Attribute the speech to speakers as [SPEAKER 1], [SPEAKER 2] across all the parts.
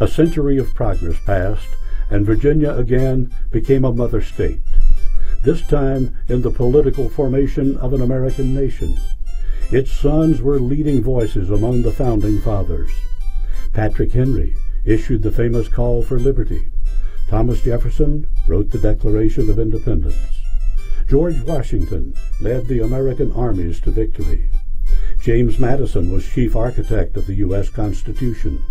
[SPEAKER 1] A century of progress passed, and Virginia again became a mother state, this time in the political formation of an American nation. Its sons were leading voices among the founding fathers. Patrick Henry issued the famous call for liberty. Thomas Jefferson wrote the Declaration of Independence. George Washington led the American armies to victory. James Madison was chief architect of the U.S. Constitution.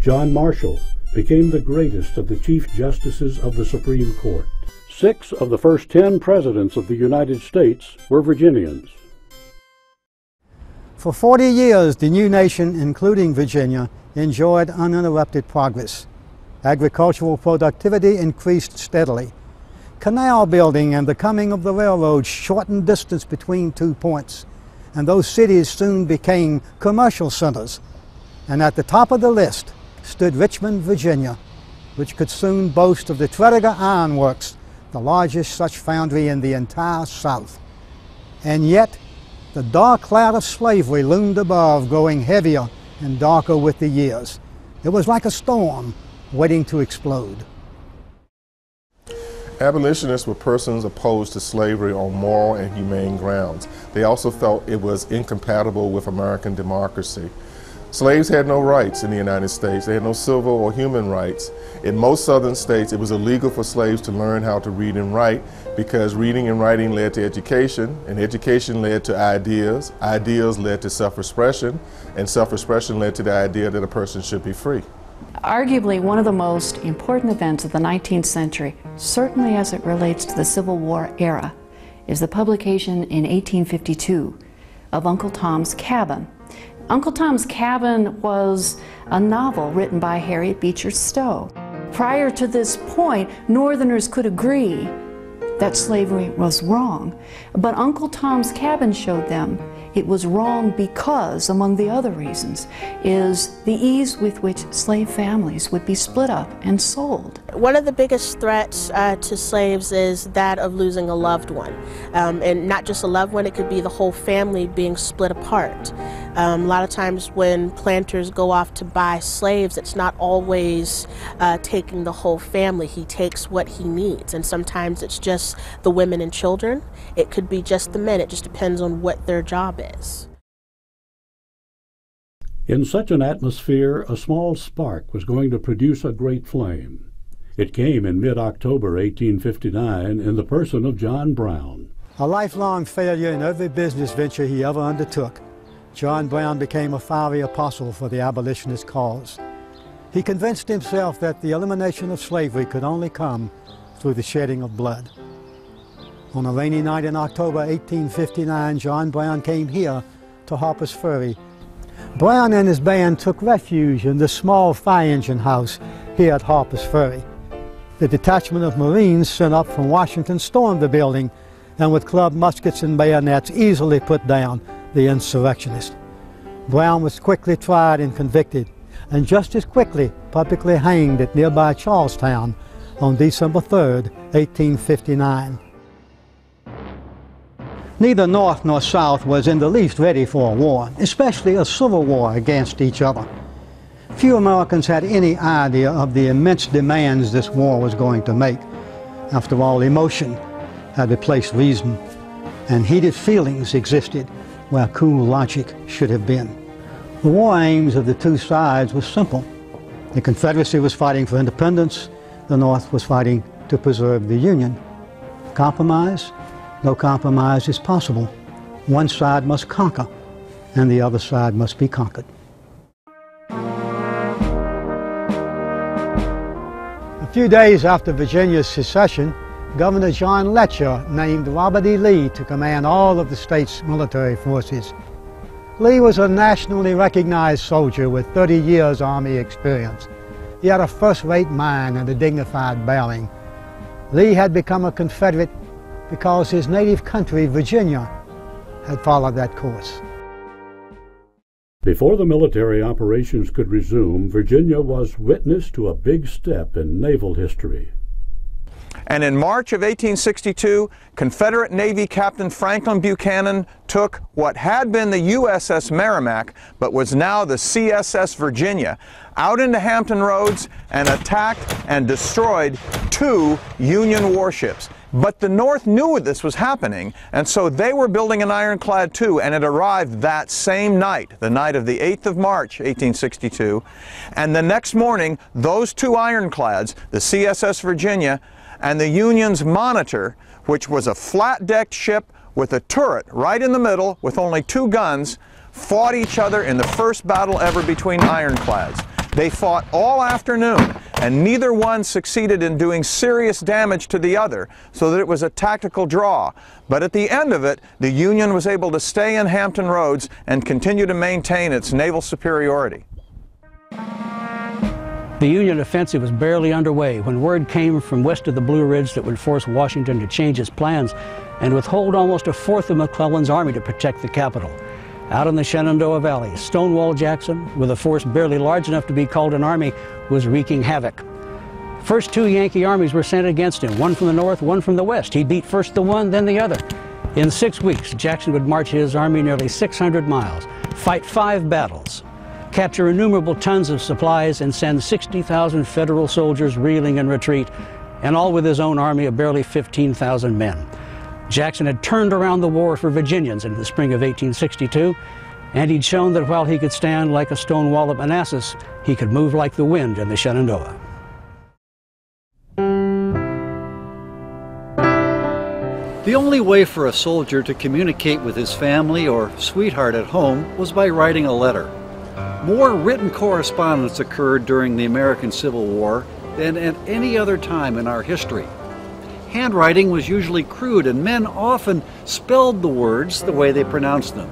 [SPEAKER 1] John Marshall became the greatest of the Chief Justices of the Supreme Court. Six of the first ten presidents of the United States were Virginians.
[SPEAKER 2] For 40 years, the new nation, including Virginia, enjoyed uninterrupted progress. Agricultural productivity increased steadily. Canal building and the coming of the railroad shortened distance between two points, and those cities soon became commercial centers. And at the top of the list stood Richmond, Virginia, which could soon boast of the Tredegar Iron Works, the largest such foundry in the entire South. And yet, the dark cloud of slavery loomed above, growing heavier and darker with the years. It was like a storm waiting to explode.
[SPEAKER 3] Abolitionists were persons opposed to slavery on moral and humane grounds. They also felt it was incompatible with American democracy. Slaves had no rights in the United States. They had no civil or human rights. In most southern states, it was illegal for slaves to learn how to read and write because reading and writing led to education, and education led to ideas. Ideas led to self-expression, and self-expression led to the idea that a person should be free.
[SPEAKER 4] Arguably one of the most important events of the 19th century, certainly as it relates to the Civil War era, is the publication in 1852 of Uncle Tom's Cabin. Uncle Tom's Cabin was a novel written by Harriet Beecher Stowe. Prior to this point, Northerners could agree that slavery was wrong, but Uncle Tom's Cabin showed them it was wrong because, among the other reasons, is the ease with which slave families would be split up and sold.
[SPEAKER 5] One of the biggest threats uh, to slaves is that of losing a loved one. Um, and not just a loved one, it could be the whole family being split apart. Um, a lot of times when planters go off to buy slaves, it's not always uh, taking the whole family. He takes what he needs, and sometimes it's just the women and children. It could be just the men. It just depends on what their job is.
[SPEAKER 1] In such an atmosphere, a small spark was going to produce a great flame. It came in mid October 1859 in the person of John Brown.
[SPEAKER 2] A lifelong failure in every business venture he ever undertook, John Brown became a fiery apostle for the abolitionist cause. He convinced himself that the elimination of slavery could only come through the shedding of blood. On a rainy night in October 1859, John Brown came here to Harper's Ferry. Brown and his band took refuge in the small fire engine house here at Harper's Ferry. The detachment of Marines sent up from Washington stormed the building and with club muskets and bayonets easily put down the insurrectionist. Brown was quickly tried and convicted, and just as quickly publicly hanged at nearby Charlestown on December 3, 1859. Neither North nor South was in the least ready for a war, especially a civil war against each other. Few Americans had any idea of the immense demands this war was going to make. After all, emotion had replaced reason, and heated feelings existed where cool logic should have been. The war aims of the two sides were simple. The Confederacy was fighting for independence, the North was fighting to preserve the Union. Compromise? No compromise is possible. One side must conquer, and the other side must be conquered. Few days after Virginia's secession, Governor John Letcher named Robert E. Lee to command all of the state's military forces. Lee was a nationally recognized soldier with 30 years Army experience. He had a first-rate mind and a dignified bearing. Lee had become a Confederate because his native country, Virginia, had followed that course.
[SPEAKER 1] Before the military operations could resume, Virginia was witness to a big step in naval history.
[SPEAKER 6] And in March of 1862, Confederate Navy Captain Franklin Buchanan took what had been the USS Merrimac, but was now the CSS Virginia, out into Hampton Roads and attacked and destroyed two Union warships. But the North knew this was happening, and so they were building an ironclad too, and it arrived that same night, the night of the 8th of March, 1862. And the next morning, those two ironclads, the CSS Virginia and the Union's Monitor, which was a flat-decked ship with a turret right in the middle with only two guns, fought each other in the first battle ever between ironclads. They fought all afternoon, and neither one succeeded in doing serious damage to the other, so that it was a tactical draw. But at the end of it, the Union was able to stay in Hampton Roads and continue to maintain its naval superiority.
[SPEAKER 7] The Union offensive was barely underway when word came from west of the Blue Ridge that would force Washington to change his plans and withhold almost a fourth of McClellan's army to protect the capital. Out in the Shenandoah Valley, Stonewall Jackson, with a force barely large enough to be called an army, was wreaking havoc. First two Yankee armies were sent against him, one from the north, one from the west. He beat first the one, then the other. In six weeks, Jackson would march his army nearly 600 miles, fight five battles, capture innumerable tons of supplies, and send 60,000 Federal soldiers reeling in retreat, and all with his own army of barely 15,000 men. Jackson had turned around the war for Virginians in the spring of 1862, and he'd shown that while he could stand like a stone wall at Manassas, he could move like the wind in the Shenandoah.
[SPEAKER 8] The only way for a soldier to communicate with his family or sweetheart at home was by writing a letter. More written correspondence occurred during the American Civil War than at any other time in our history. Handwriting was usually crude, and men often spelled the words the way they pronounced them.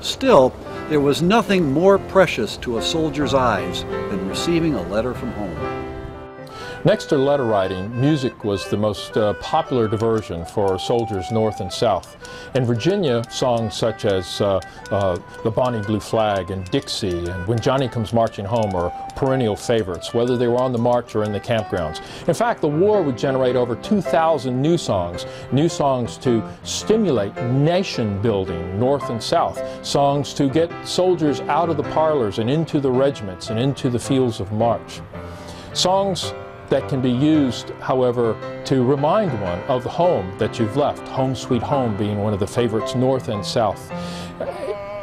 [SPEAKER 8] Still, there was nothing more precious to a soldier's eyes than receiving a letter from home.
[SPEAKER 9] Next to letter writing, music was the most uh, popular diversion for soldiers north and south. In Virginia, songs such as uh, uh, The Bonnie Blue Flag and Dixie and When Johnny Comes Marching Home are perennial favorites, whether they were on the march or in the campgrounds. In fact, the war would generate over 2,000 new songs, new songs to stimulate nation building north and south, songs to get soldiers out of the parlors and into the regiments and into the fields of march. Songs that can be used, however, to remind one of the home that you've left, Home Sweet Home being one of the favorites north and south.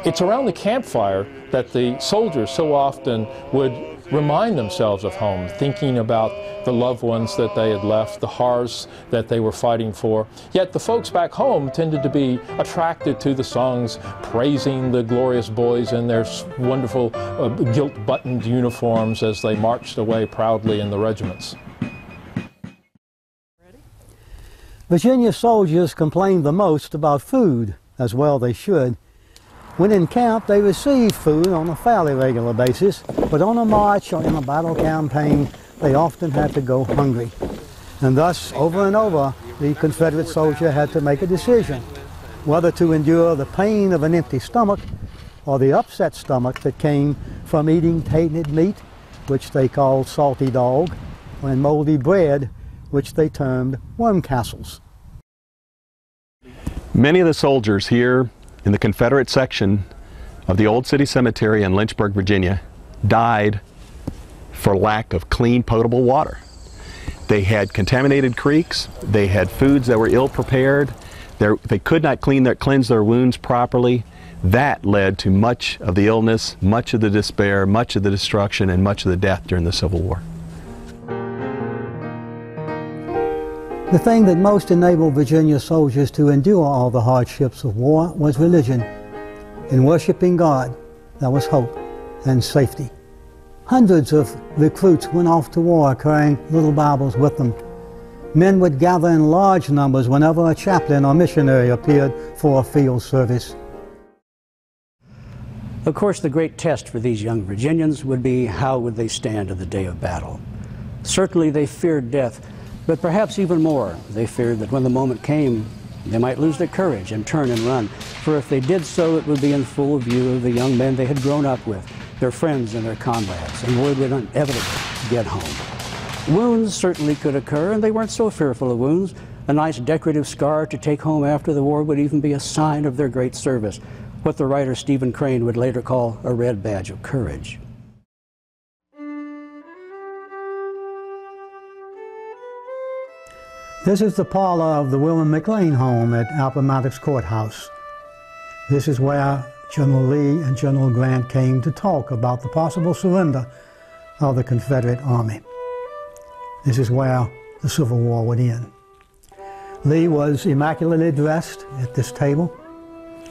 [SPEAKER 9] It's around the campfire that the soldiers so often would remind themselves of home, thinking about the loved ones that they had left, the hearths that they were fighting for. Yet the folks back home tended to be attracted to the songs praising the glorious boys in their wonderful uh, gilt-buttoned uniforms as they marched away proudly in the regiments.
[SPEAKER 2] Virginia soldiers complained the most about food, as well they should. When in camp, they received food on a fairly regular basis, but on a march or in a battle campaign, they often had to go hungry. And thus, over and over, the Confederate soldier had to make a decision whether to endure the pain of an empty stomach or the upset stomach that came from eating tainted meat, which they called salty dog, and moldy bread, which they termed worm castles.
[SPEAKER 10] Many of the soldiers here in the Confederate section of the Old City Cemetery in Lynchburg, Virginia, died for lack of clean, potable water. They had contaminated creeks, they had foods that were ill prepared, they could not clean their, cleanse their wounds properly. That led to much of the illness, much of the despair, much of the destruction, and much of the death during the Civil War.
[SPEAKER 2] The thing that most enabled Virginia soldiers to endure all the hardships of war was religion. In worshiping God, there was hope and safety. Hundreds of recruits went off to war carrying little Bibles with them. Men would gather in large numbers whenever a chaplain or missionary appeared for a field service.
[SPEAKER 7] Of course, the great test for these young Virginians would be how would they stand in the day of battle. Certainly they feared death, but perhaps even more, they feared that when the moment came, they might lose their courage and turn and run. For if they did so, it would be in full view of the young men they had grown up with, their friends and their comrades, and would inevitably get home. Wounds certainly could occur, and they weren't so fearful of wounds. A nice decorative scar to take home after the war would even be a sign of their great service, what the writer Stephen Crane would later call a red badge of courage.
[SPEAKER 2] This is the parlor of the Wilmer McLean home at Appomattox Courthouse. This is where General Lee and General Grant came to talk about the possible surrender of the Confederate Army. This is where the Civil War would end. Lee was immaculately dressed at this table.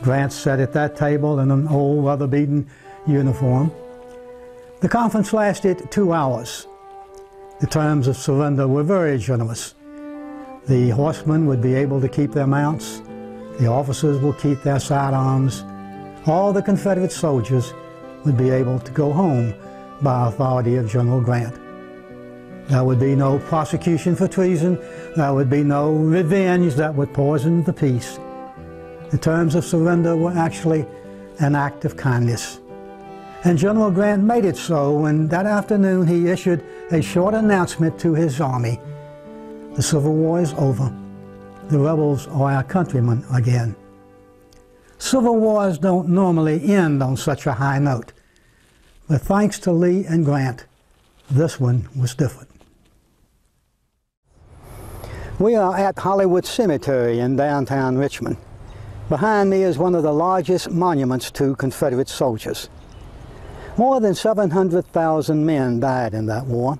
[SPEAKER 2] Grant sat at that table in an old weather-beaten uniform. The conference lasted two hours. The terms of surrender were very generous. The horsemen would be able to keep their mounts. The officers will keep their sidearms. All the Confederate soldiers would be able to go home by authority of General Grant. There would be no prosecution for treason. There would be no revenge that would poison the peace. The terms of surrender were actually an act of kindness. And General Grant made it so when that afternoon he issued a short announcement to his army. The Civil War is over. The rebels are our countrymen again. Civil wars don't normally end on such a high note. But thanks to Lee and Grant, this one was different. We are at Hollywood Cemetery in downtown Richmond. Behind me is one of the largest monuments to Confederate soldiers. More than 700,000 men died in that war.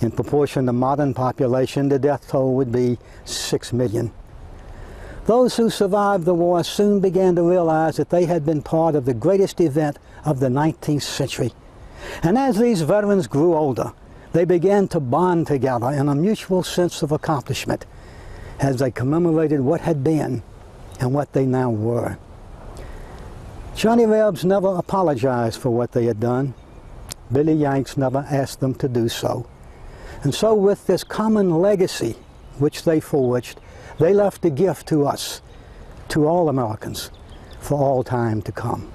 [SPEAKER 2] In proportion to modern population, the death toll would be 6 million. Those who survived the war soon began to realize that they had been part of the greatest event of the 19th century. And as these veterans grew older, they began to bond together in a mutual sense of accomplishment as they commemorated what had been and what they now were. Johnny Rebs never apologized for what they had done. Billy Yanks never asked them to do so. And so with this common legacy which they forged, they left a gift to us, to all Americans, for all time to come.